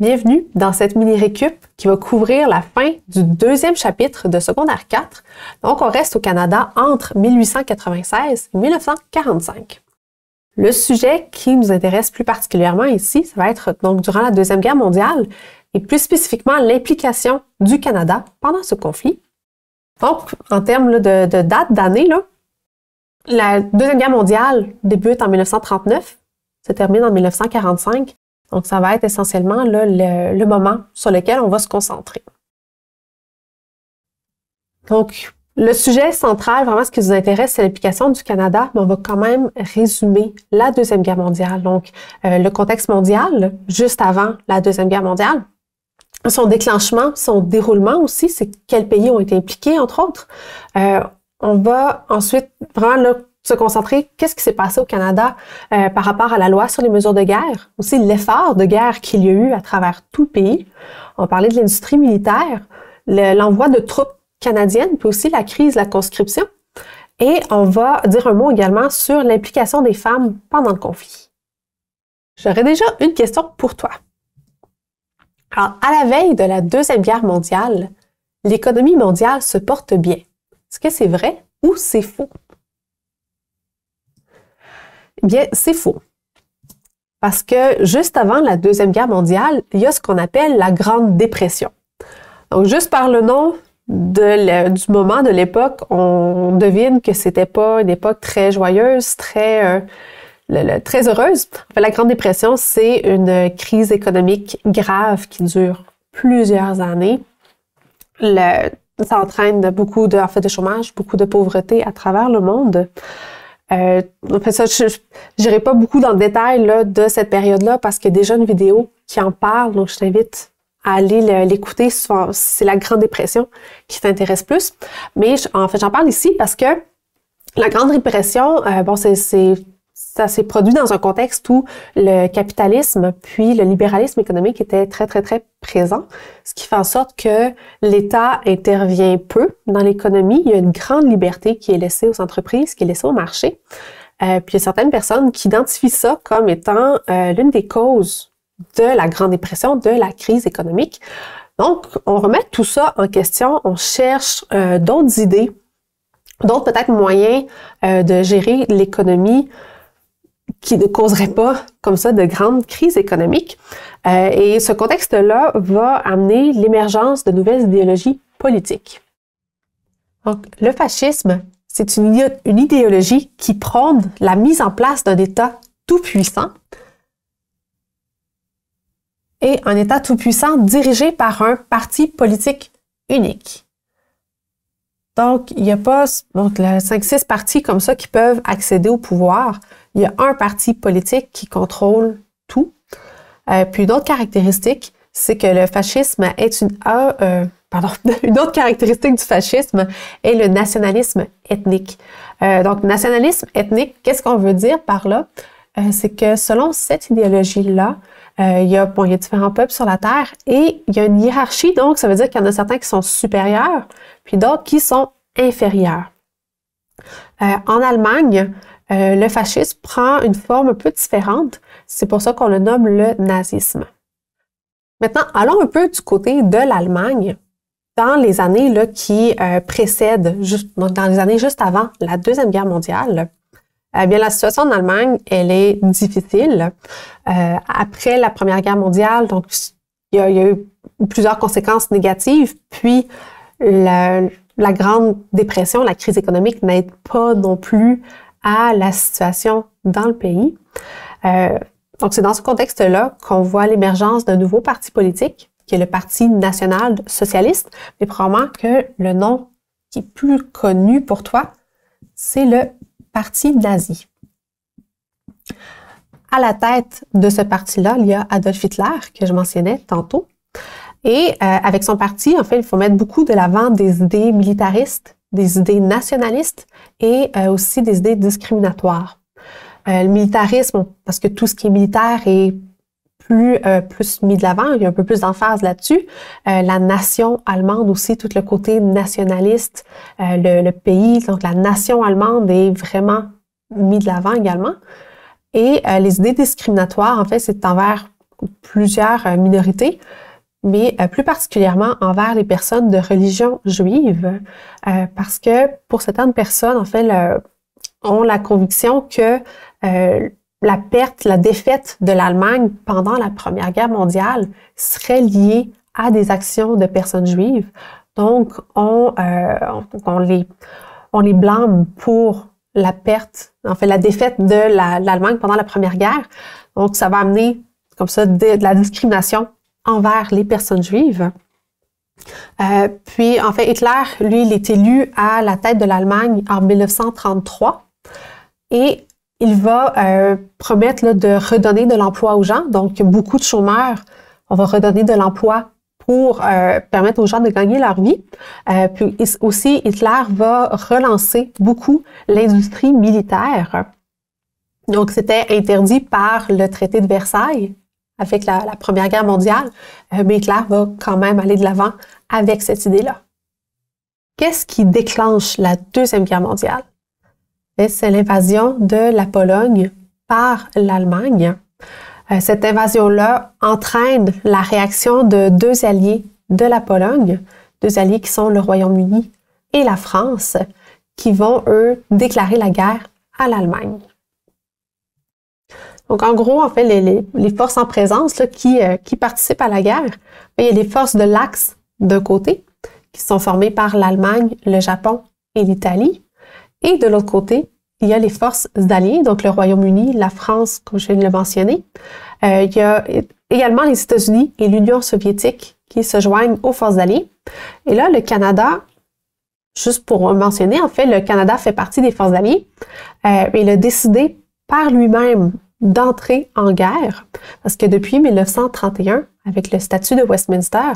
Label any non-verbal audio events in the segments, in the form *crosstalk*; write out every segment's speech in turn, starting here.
Bienvenue dans cette mini-récup qui va couvrir la fin du deuxième chapitre de secondaire 4. Donc, on reste au Canada entre 1896 et 1945. Le sujet qui nous intéresse plus particulièrement ici, ça va être donc durant la Deuxième Guerre mondiale et plus spécifiquement l'implication du Canada pendant ce conflit. Donc, en termes de, de date d'année, la Deuxième Guerre mondiale débute en 1939, se termine en 1945 donc, ça va être essentiellement le, moment sur lequel on va se concentrer. Donc, le sujet central, vraiment ce qui nous intéresse, c'est l'implication du Canada, mais on va quand même résumer la Deuxième Guerre mondiale. Donc, euh, le contexte mondial, juste avant la Deuxième Guerre mondiale, son déclenchement, son déroulement aussi, c'est quels pays ont été impliqués, entre autres. Euh, on va ensuite vraiment là, se concentrer qu'est-ce qui s'est passé au Canada euh, par rapport à la loi sur les mesures de guerre, aussi l'effort de guerre qu'il y a eu à travers tout le pays. On parler de l'industrie militaire, l'envoi de troupes canadiennes, puis aussi la crise la conscription. Et on va dire un mot également sur l'implication des femmes pendant le conflit. J'aurais déjà une question pour toi. Alors, à la veille de la Deuxième Guerre mondiale, l'économie mondiale se porte bien. Est-ce que c'est vrai ou c'est faux? Bien, c'est faux. Parce que juste avant la Deuxième Guerre mondiale, il y a ce qu'on appelle la Grande Dépression. Donc, juste par le nom du moment de l'époque, on devine que c'était pas une époque très joyeuse, très, euh, très heureuse. la Grande Dépression, c'est une crise économique grave qui dure plusieurs années. ça entraîne beaucoup de, de chômage, beaucoup de pauvreté à travers le monde. Euh, fait ça, je n'irai pas beaucoup dans le détail là, de cette période-là parce qu'il y a déjà une vidéo qui en parle, donc je t'invite à aller l'écouter. C'est la Grande Dépression qui t'intéresse plus. Mais en fait, j'en parle ici parce que la Grande Dépression, euh, bon, c'est ça s'est produit dans un contexte où le capitalisme puis le libéralisme économique étaient très, très, très présents, ce qui fait en sorte que l'État intervient peu dans l'économie. Il y a une grande liberté qui est laissée aux entreprises, qui est laissée au marché. Euh, puis il y a certaines personnes qui identifient ça comme étant euh, l'une des causes de la Grande Dépression, de la crise économique. Donc, on remet tout ça en question, on cherche euh, d'autres idées, d'autres peut-être moyens de gérer l'économie qui ne causerait pas comme ça de grandes crises économiques. Euh, et ce contexte-là va amener l'émergence de nouvelles idéologies politiques. Donc, le fascisme, c'est une, une idéologie qui prône la mise en place d'un État tout-puissant et un État tout-puissant dirigé par un parti politique unique. Donc, il n'y a pas donc, 5-6 partis comme ça qui peuvent accéder au pouvoir il y a un parti politique qui contrôle tout. Euh, puis une autre caractéristique, c'est que le fascisme est une euh, pardon, *laughs* une autre caractéristique du fascisme est le nationalisme ethnique. Euh, donc nationalisme ethnique, qu'est-ce qu'on veut dire par là? Euh, C'est que selon cette idéologie-là, euh, il, y a, différents peuples sur la terre et il y a une hiérarchie. Donc ça veut dire qu'il y en a certains qui sont supérieurs, puis d'autres qui sont inférieurs. en Allemagne, euh, le fascisme prend une forme un peu différente. C'est pour ça qu'on le nomme le nazisme. Maintenant, allons un peu du côté de l'Allemagne. Dans les années qui euh, précèdent, juste, dans les années juste avant la Deuxième Guerre mondiale, eh bien, la situation en Allemagne, elle est difficile. Euh, après la Première Guerre mondiale, donc il y, a, eu plusieurs conséquences négatives, puis la, la Grande Dépression, la crise économique n'aide pas non plus à la situation dans le pays. Euh, donc, c'est dans ce contexte-là qu'on voit l'émergence d'un nouveau parti politique, qui est le Parti national socialiste, mais probablement que le nom qui est plus connu pour toi, c'est le Parti nazi. À la tête de ce parti-là, il y a Adolf Hitler, que je mentionnais tantôt. Et euh, avec son parti, en fait, il faut mettre beaucoup de l'avant des idées militaristes, des idées nationalistes et euh, aussi des idées discriminatoires. Euh, le militarisme, parce que tout ce qui est militaire est plus, euh, plus mis de l'avant, il y a un peu plus d'emphase là-dessus. la nation allemande aussi, tout le côté nationaliste, le, le, pays, donc la nation allemande est vraiment mis de l'avant également. Et les idées discriminatoires, en fait, c'est envers plusieurs minorités, mais plus particulièrement envers les personnes de religion juive, parce que pour certaines personnes, en fait, ont la conviction que la perte, la défaite de l'Allemagne pendant la Première Guerre mondiale serait liée à des actions de personnes juives. Donc, on, euh, on, les, on les blâme pour la perte, en fait, la défaite de l'Allemagne pendant la Première Guerre. Donc, ça va amener, comme ça, de, la discrimination envers les personnes juives. Euh, puis, en fait, Hitler, lui, il est élu à la tête de l'Allemagne en 1933 et il va euh, promettre de redonner de l'emploi aux gens. Donc, beaucoup de chômeurs, on va redonner de l'emploi pour euh, permettre aux gens de gagner leur vie. Euh, puis aussi, Hitler va relancer beaucoup l'industrie militaire. Donc, c'était interdit par le traité de Versailles avec la, la Première Guerre mondiale, euh, mais Hitler va quand même aller de l'avant avec cette idée-là. Qu'est-ce qui déclenche la Deuxième Guerre mondiale? C'est l'invasion de la Pologne par l'Allemagne. Euh, cette invasion-là entraîne la réaction de deux alliés de la Pologne, deux alliés qui sont le Royaume-Uni et la France, qui vont, eux, déclarer la guerre à l'Allemagne. Donc, en gros, en fait, les, forces en présence qui, euh, participent à la guerre, ben, il y a les forces de l'Axe d'un côté, qui sont formées par l'Allemagne, le Japon et l'Italie. Et de l'autre côté, il y a les forces alliées, donc le Royaume-Uni, la France, comme je viens de le mentionner. Euh, il y a également les États-Unis et l'Union soviétique qui se joignent aux forces alliées. Et là, le Canada, juste pour mentionner, en fait, le Canada fait partie des forces alliées. Euh, il a décidé par lui-même d'entrer en guerre parce que depuis 1931, avec le statut de Westminster,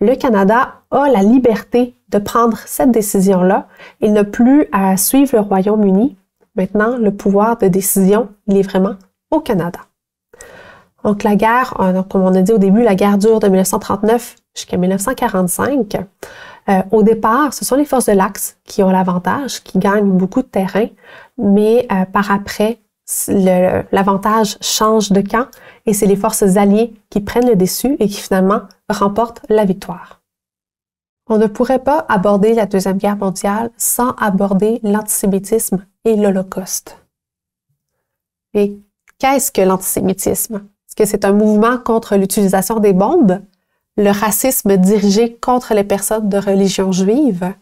le Canada a la liberté de prendre cette décision-là. Il n'a plus à suivre le Royaume-Uni Maintenant, le pouvoir de décision, il est vraiment au Canada. Donc la guerre, euh, comme on a dit au début, la guerre dure de 1939 jusqu'à 1945. Euh, au départ, ce sont les forces de l'Axe qui ont l'avantage, qui gagnent beaucoup de terrain, mais euh, par après, l'avantage change de camp et c'est les forces alliées qui prennent le dessus et qui finalement remportent la victoire. On ne pourrait pas aborder la Deuxième Guerre mondiale sans aborder l'antisémitisme et l'Holocauste. Et qu'est-ce que l'antisémitisme? Est-ce que c'est un mouvement contre l'utilisation des bombes, le racisme dirigé contre les personnes de religion juive,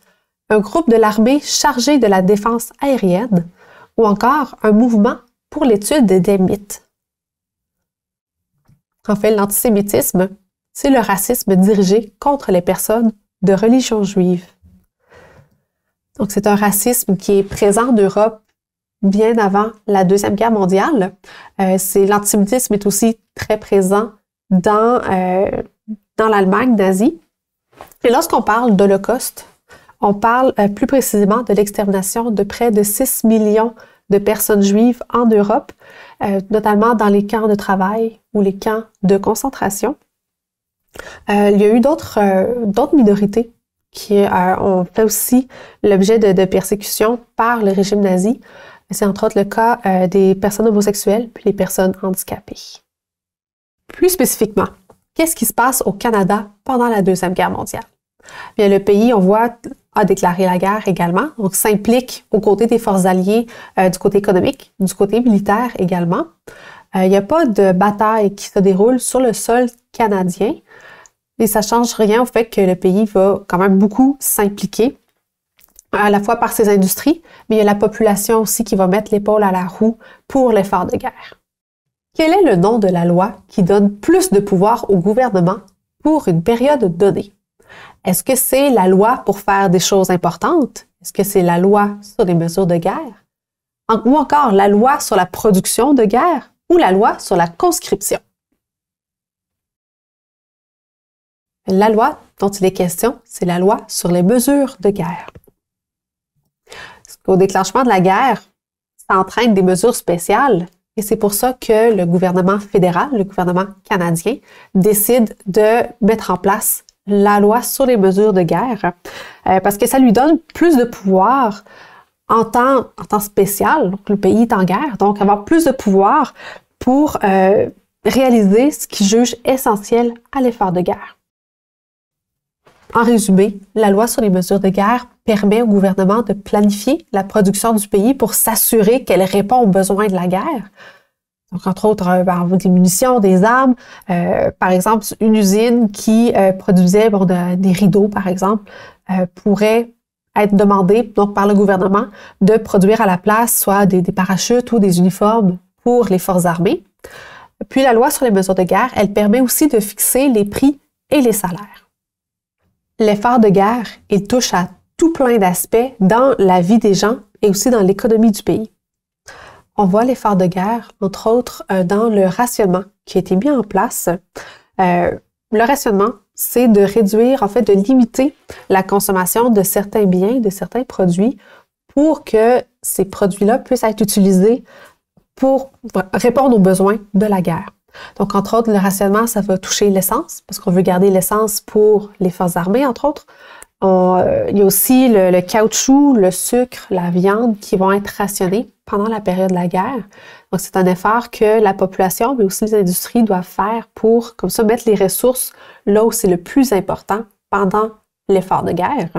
un groupe de l'armée chargé de la défense aérienne? Ou encore un mouvement pour l'étude des mythes? En fait, l'antisémitisme, c'est le racisme dirigé contre les personnes de religion juive. Donc, c'est un racisme qui est présent en Europe bien avant la Deuxième Guerre mondiale. Euh, l'antisémitisme est aussi très présent dans, euh, dans l'Allemagne nazie. Et lorsqu'on parle d'Holocauste, on parle euh, plus précisément de l'extermination de près de 6 millions de personnes juives en Europe, euh, notamment dans les camps de travail ou les camps de concentration. Euh, il y a eu d'autres euh, minorités qui ont fait aussi l'objet de, de persécutions par le régime nazi. C'est entre autres le cas des personnes homosexuelles puis les personnes handicapées. Plus spécifiquement, qu'est-ce qui se passe au Canada pendant la Deuxième Guerre mondiale? Bien, le pays, on voit, a déclaré la guerre également, donc s'implique aux côtés des forces alliées du côté économique, du côté militaire également. Il n'y a pas de bataille qui se déroule sur le sol canadien, et ça change rien au fait que le pays va quand même beaucoup s'impliquer, à la fois par ses industries, mais il y a la population aussi qui va mettre l'épaule à la roue pour l'effort de guerre. Quel est le nom de la loi qui donne plus de pouvoir au gouvernement pour une période donnée? Est-ce que c'est la loi pour faire des choses importantes? Est-ce que c'est la loi sur les mesures de guerre? Ou encore la loi sur la production de guerre ou la loi sur la conscription? La loi dont il est question, c'est la loi sur les mesures de guerre. Au déclenchement de la guerre, ça entraîne des mesures spéciales et c'est pour ça que le gouvernement fédéral, le gouvernement canadien, décide de mettre en place la loi sur les mesures de guerre euh, parce que ça lui donne plus de pouvoir en temps, spécial. Le pays est en guerre, donc avoir plus de pouvoir pour euh, réaliser ce qu'ils jugent essentiel à l'effort de guerre. En résumé, la loi sur les mesures de guerre permet au gouvernement de planifier la production du pays pour s'assurer qu'elle répond aux besoins de la guerre. Donc, entre autres, euh, des munitions, des armes. Euh, par exemple, une usine qui euh, produisait des rideaux, par exemple, pourrait être demandée donc, par le gouvernement de produire à la place soit des, des parachutes ou des uniformes pour les forces armées. Puis la loi sur les mesures de guerre, elle permet aussi de fixer les prix et les salaires. L'effort de guerre, il touche à tout plein d'aspects dans la vie des gens et aussi dans l'économie du pays. On voit l'effort de guerre, entre autres, euh, dans le rationnement qui a été mis en place. Euh, le rationnement, c'est de réduire, en fait, de limiter la consommation de certains biens, de certains produits pour que ces produits-là puissent être utilisés pour répondre aux besoins de la guerre. Donc, entre autres, le rationnement, ça va toucher l'essence, parce qu'on veut garder l'essence pour les forces armées, entre autres. Euh, il y a aussi le, caoutchouc, le sucre, la viande qui vont être rationnés pendant la période de la guerre. Donc, c'est un effort que la population, mais aussi les industries doivent faire pour, comme ça, mettre les ressources là où c'est le plus important pendant l'effort de guerre.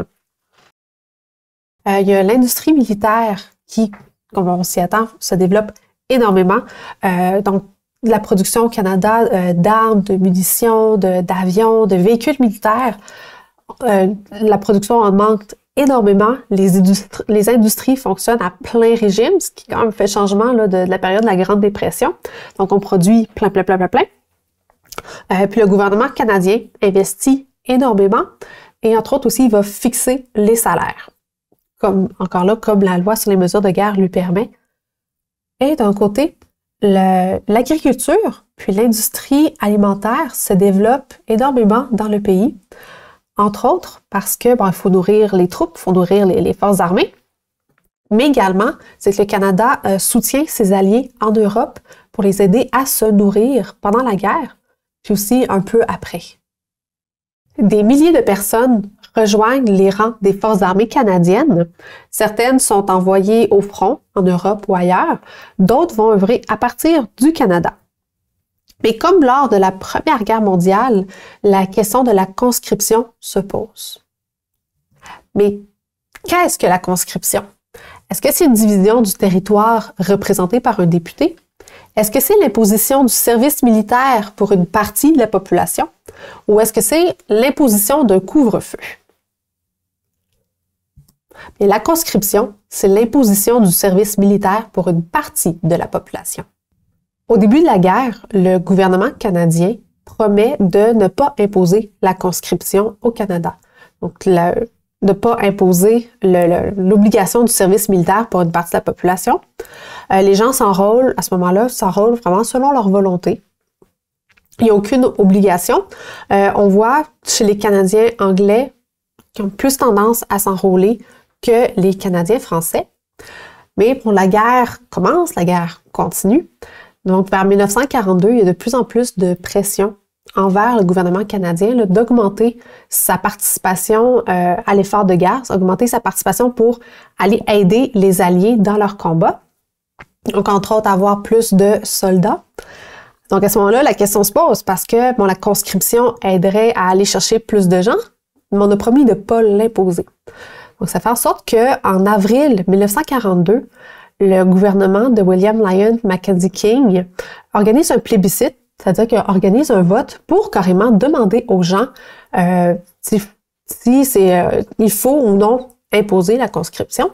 Euh, il y a l'industrie militaire qui, comme on s'y attend, se développe énormément. Euh, donc, la production au Canada d'armes, de munitions, d'avions, de, véhicules militaires. Euh, la production augmente énormément. Les, industries, fonctionnent à plein régime, ce qui quand même fait changement de, la période de la Grande Dépression. Donc, on produit plein, plein, plein, plein, plein. Euh, puis le gouvernement canadien investit énormément et entre autres aussi, il va fixer les salaires. Comme, encore là, comme la loi sur les mesures de guerre lui permet. Et d'un côté, l'agriculture puis l'industrie alimentaire se développent énormément dans le pays, entre autres parce que il faut nourrir les troupes, il faut nourrir les, forces armées, mais également c'est que le Canada euh, soutient ses alliés en Europe pour les aider à se nourrir pendant la guerre, puis aussi un peu après. Des milliers de personnes rejoignent les rangs des forces armées canadiennes. Certaines sont envoyées au front, en Europe ou ailleurs. D'autres vont œuvrer à partir du Canada. Mais comme lors de la Première Guerre mondiale, la question de la conscription se pose. Mais qu'est-ce que la conscription? Est-ce que c'est une division du territoire représentée par un député? Est-ce que c'est l'imposition du service militaire pour une partie de la population? Ou est-ce que c'est l'imposition d'un couvre-feu? Mais la conscription, c'est l'imposition du service militaire pour une partie de la population. Au début de la guerre, le gouvernement canadien promet de ne pas imposer la conscription au Canada. Donc, de ne pas imposer l'obligation du service militaire pour une partie de la population. Euh, les gens s'enrôlent à ce moment-là, s'enrôlent vraiment selon leur volonté. Il n'y a aucune obligation. Euh, on voit chez les Canadiens anglais qui ont plus tendance à s'enrôler que les Canadiens français. Mais pour la guerre commence, la guerre continue. Donc, vers 1942, il y a de plus en plus de pression envers le gouvernement canadien d'augmenter sa participation euh, à l'effort de guerre, augmenter sa participation pour aller aider les Alliés dans leur combat. Donc, entre autres, avoir plus de soldats. Donc, à ce moment-là, la question se pose parce que bon, la conscription aiderait à aller chercher plus de gens, mais on a promis de ne pas l'imposer. Donc, ça fait en sorte qu'en avril 1942, le gouvernement de William Lyon Mackenzie King organise un plébiscite, c'est-à-dire qu'il organise un vote pour carrément demander aux gens euh, si, euh, il faut ou non imposer la conscription.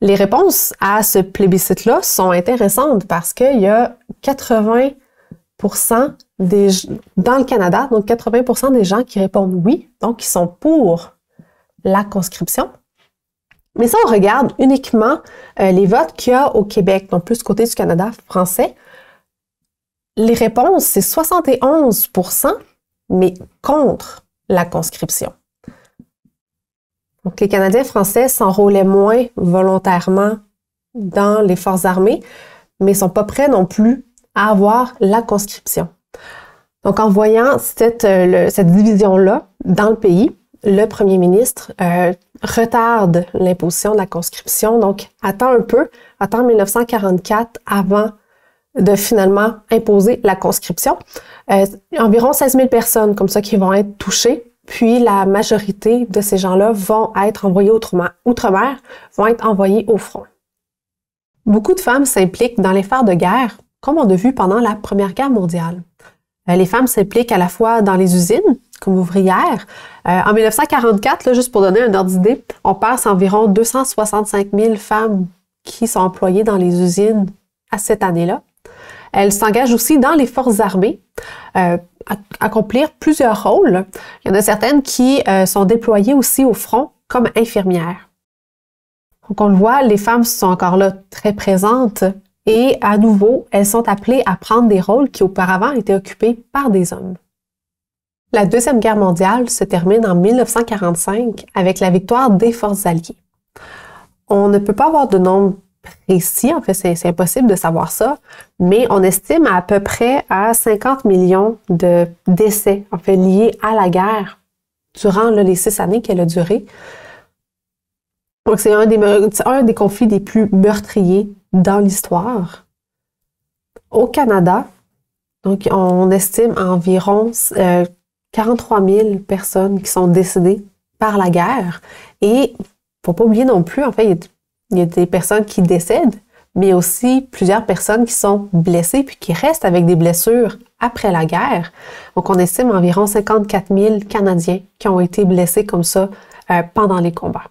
Les réponses à ce plébiscite-là sont intéressantes parce qu'il y a 80% des, dans le Canada, donc 80% des gens qui répondent oui, donc qui sont pour la conscription. Mais si on regarde uniquement euh, les votes qu'il y a au Québec, donc plus côté du Canada français, les réponses, c'est 71% mais contre la conscription. Donc, les Canadiens français s'enrôlaient moins volontairement dans les forces armées, mais sont pas prêts non plus à avoir la conscription. Donc, en voyant cette, euh, cette division-là dans le pays, le premier ministre euh, retarde l'imposition de la conscription, donc attend un peu, attend 1944 avant de finalement imposer la conscription. Euh, environ 16 000 personnes comme ça qui vont être touchées, puis la majorité de ces gens-là vont être envoyés outre-mer, vont être envoyés au front. Beaucoup de femmes s'impliquent dans les phares de guerre, comme on a vu pendant la Première Guerre mondiale. Euh, les femmes s'impliquent à la fois dans les usines, comme ouvrières. Euh, en 1944, là, juste pour donner un ordre d'idée, on passe environ 265 000 femmes qui sont employées dans les usines à cette année-là. Elles s'engagent aussi dans les forces armées, euh, accomplir plusieurs rôles. Il y en a certaines qui euh, sont déployées aussi au front comme infirmières. Donc on le voit, les femmes sont encore là très présentes et à nouveau, elles sont appelées à prendre des rôles qui auparavant étaient occupés par des hommes. La Deuxième Guerre mondiale se termine en 1945 avec la victoire des forces alliées. On ne peut pas avoir de nombre précis, en fait, c'est impossible de savoir ça, mais on estime à, peu près à 50 millions de décès, en fait, liés à la guerre durant les six années qu'elle a duré. Donc, c'est un des, des conflits les plus meurtriers dans l'histoire. Au Canada, donc, on estime environ euh, 43 000 personnes qui sont décédées par la guerre. Et faut pas oublier non plus, en fait, il y a des personnes qui décèdent, mais aussi plusieurs personnes qui sont blessées puis qui restent avec des blessures après la guerre. Donc, on estime environ 54 000 Canadiens qui ont été blessés comme ça euh, pendant les combats.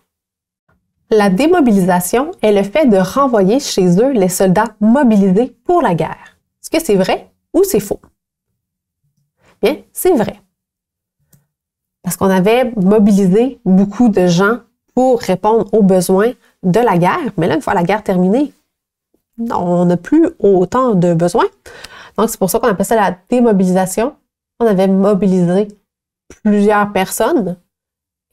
La démobilisation est le fait de renvoyer chez eux les soldats mobilisés pour la guerre. Est-ce que c'est vrai ou c'est faux? Bien, c'est vrai parce qu'on avait mobilisé beaucoup de gens pour répondre aux besoins de la guerre. Mais là, une fois la guerre terminée, on n'a plus autant de besoins. Donc, c'est pour ça qu'on appelle ça la démobilisation. On avait mobilisé plusieurs personnes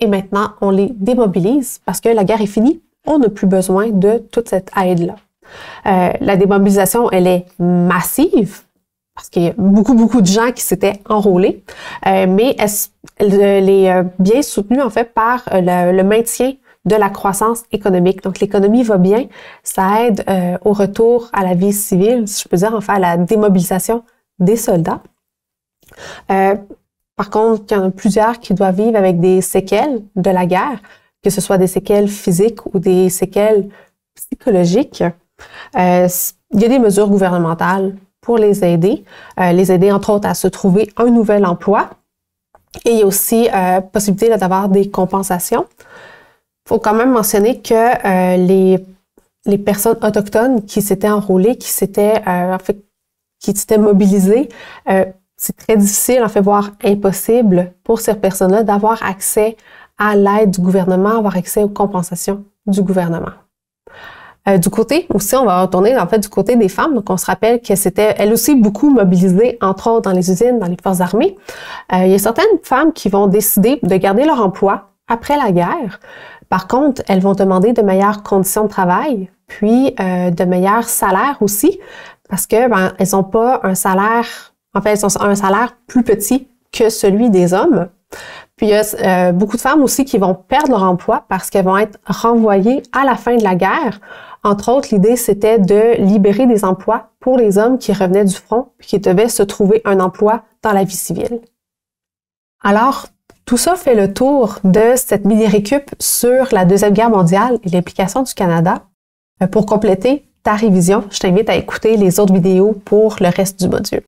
et maintenant, on les démobilise parce que la guerre est finie. On n'a plus besoin de toute cette aide-là. Euh, la démobilisation, elle est massive parce qu'il y a beaucoup, beaucoup de gens qui s'étaient enrôlés, euh, mais elle, est euh, bien soutenue en fait par euh, le, maintien de la croissance économique. Donc l'économie va bien, ça aide au retour à la vie civile, si je peux dire, enfin à la démobilisation des soldats. par contre, il y en a plusieurs qui doivent vivre avec des séquelles de la guerre, que ce soit des séquelles physiques ou des séquelles psychologiques. il y a des mesures gouvernementales pour les aider, euh, les aider entre autres à se trouver un nouvel emploi. Et il y a aussi euh, possibilité d'avoir des compensations. Il faut quand même mentionner que euh, les, les personnes autochtones qui s'étaient enrôlées, qui s'étaient en fait, qui s'étaient mobilisées, c'est très difficile, en fait, voire impossible pour ces personnes-là d'avoir accès à l'aide du gouvernement, avoir accès aux compensations du gouvernement. Euh, du côté aussi, on va retourner en fait du côté des femmes. Donc, on se rappelle que c'était elles aussi beaucoup mobilisées, entre autres dans les usines, dans les forces armées. Euh, il y a certaines femmes qui vont décider de garder leur emploi après la guerre. Par contre, elles vont demander de meilleures conditions de travail, puis euh, de meilleurs salaires aussi, parce que ben, elles pas un salaire, en fait, elles ont un salaire plus petit que celui des hommes. Puis il y a beaucoup de femmes aussi qui vont perdre leur emploi parce qu'elles vont être renvoyées à la fin de la guerre entre autres, l'idée, c'était de libérer des emplois pour les hommes qui revenaient du front et qui devaient se trouver un emploi dans la vie civile. Alors, tout ça fait le tour de cette mini-récup sur la Deuxième Guerre mondiale et l'implication du Canada. Euh, pour compléter ta révision, je t'invite à écouter les autres vidéos pour le reste du module.